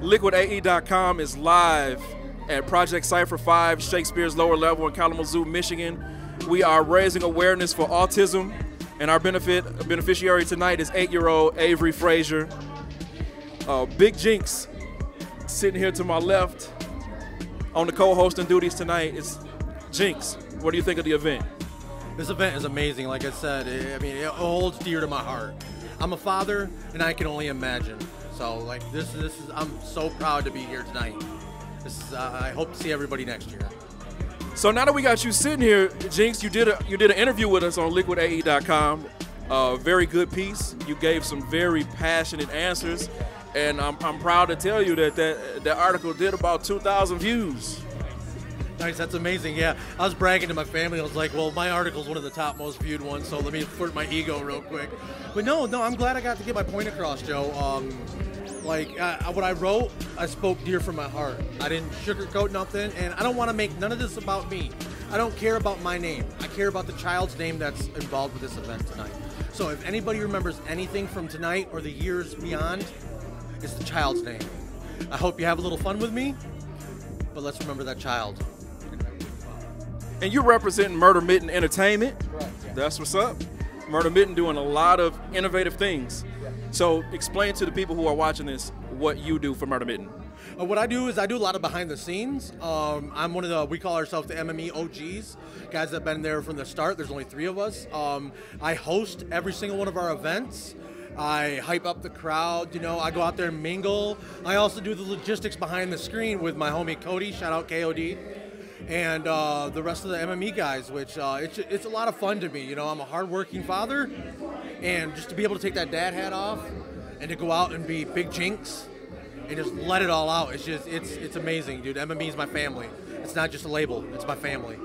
LiquidAE.com is live at Project Cypher 5, Shakespeare's lower level in Kalamazoo, Michigan. We are raising awareness for autism, and our benefit beneficiary tonight is eight-year-old Avery Frazier. Uh, Big JynXx sitting here to my left on the co-hosting duties tonight is JynXx. What do you think of the event? This event is amazing. Like I said, I mean, it holds dear to my heart. I'm a father, and I can only imagine. So, like this, this is. I'm so proud to be here tonight. This is. Uh, I hope to see everybody next year. So now that we got you sitting here, JynXx, you did a you did an interview with us on LiquidAE.com. Uh, very good piece. You gave some very passionate answers, and I'm, I'm proud to tell you that that, that article did about 2,000 views. Nice, that's amazing. Yeah, I was bragging to my family. I was like, "Well, my article's one of the top most viewed ones, so let me flirt my ego real quick." But no, no, I'm glad I got to get my point across, Joe. Um, like uh, what I wrote, I spoke dear from my heart. I didn't sugarcoat nothing, and I don't want to make none of this about me. I don't care about my name. I care about the child's name that's involved with this event tonight. So if anybody remembers anything from tonight or the years beyond, it's the child's name. I hope you have a little fun with me, but let's remember that child. And you're representing Murder Mitten Entertainment. Right. That's what's up. Murder Mitten doing a lot of innovative things. So explain to the people who are watching this what you do for Murder Mitten. Uh, what I do is I do a lot of behind the scenes. Um, I'm one of the we call ourselves the MME OGs, guys that've been there from the start. There's only three of us. Um, I host every single one of our events. I hype up the crowd. You know, I go out there and mingle. I also do the logistics behind the screen with my homie Cody. Shout out KOD. And uh, the rest of the MME guys, which uh, it's, it's a lot of fun to me. You know, I'm a hardworking father, and just to be able to take that dad hat off and to go out and be big JynXx and just let it all out. It's just it's it's amazing, dude. MME is my family. It's not just a label. It's my family.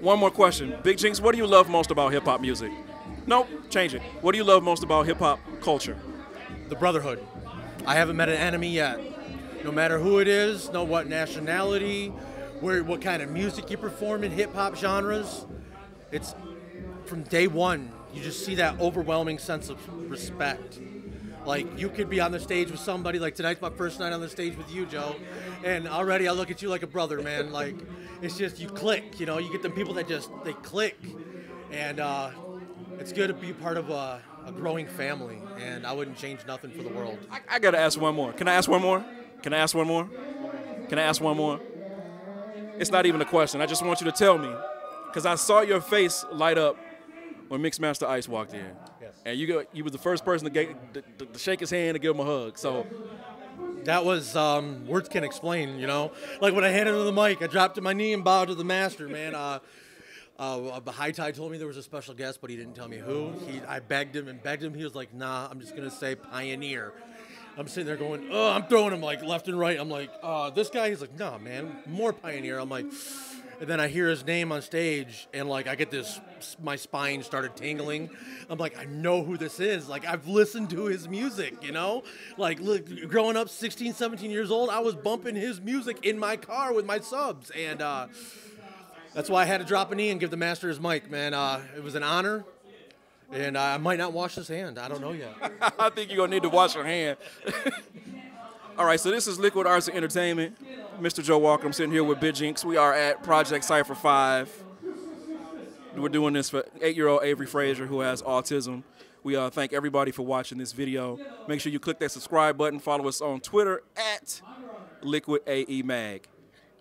One more question. Big JynXx, what do you love most about hip hop music? Nope, change it. What do you love most about hip hop culture? The brotherhood. I haven't met an enemy yet. No matter who it is, no what nationality, where what kind of music you perform in hip hop genres, it's from day one. You just see that overwhelming sense of respect. Like you could be on the stage with somebody. Like tonight's my first night on the stage with you, Joe, and already I look at you like a brother, man. Like it's just you click. You know, you get them people that just they click, and uh, it's good to be part of a, a growing family. And I wouldn't change nothing for the world. I, I gotta ask one more. Can I ask one more? Can I ask one more? Can I ask one more? It's not even a question. I just want you to tell me, because I saw your face light up when Mixmaster Ice walked in, Yes. and you got you was the first person to, get, to, to shake his hand and give him a hug. So That was um, words can't explain, you know. Like when I handed him the mic, I dropped to my knee and bowed to the master, man. Uh, uh, the high tide told me there was a special guest, but he didn't tell me who. He, I begged him and begged him. He was like, "Nah, I'm just gonna say pioneer." I'm sitting there going, "Oh, I'm throwing him like left and right." I'm like, uh, "This guy." He's like, "Nah, man, more pioneer." I'm like, and then I hear his name on stage, and like I get this, my spine started tingling. I'm like, I know who this is. Like I've listened to his music, you know. Like look, growing up, 16, 17 years old, I was bumping his music in my car with my subs, and uh, that's why I had to drop a knee and give the master his mic, man. Uh, it was an honor, and I might not wash his hand. I don't know yet. I think you're gonna need to wash your hand. All right, so this is Liquid Arts and Entertainment. Mr. Joe Walker. I'm sitting here with Big JynXx. We are at Project Cypher 5. We're doing this for eight-year-old Avery Frazier who has autism. We uh, thank everybody for watching this video. Make sure you click that subscribe button. Follow us on Twitter at Liquid AE Mag.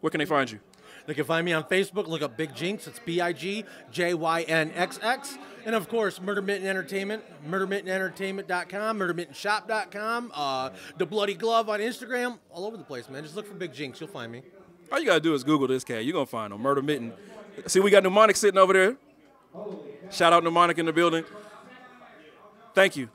Where can they find you? They can find me on Facebook. Look up Big JynXx. It's B I G J Y N X X. And of course, Murder Mitten Entertainment, murdermittenentertainment.com, murdermittenshop.com, uh, The Bloody Glove on Instagram, all over the place, man. Just look for Big JynXx. You'll find me. All you gotta do is Google this cat. You're gonna find him. Murder Mitten. See, we got Mnemonic sitting over there. Shout out Mnemonic in the building. Thank you.